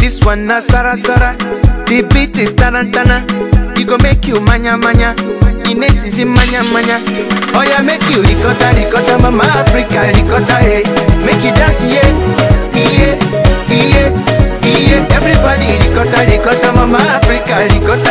This one na Sara Sara. The beat is tarantana. It go make you manya manya. Ines is in manya manya. Oh yeah, make you ricotta ricotta, mama Africa ricotta hey. Eh. Make you dance yeah, yeah, yeah, yeah. Everybody ricotta ricotta, mama Africa ricotta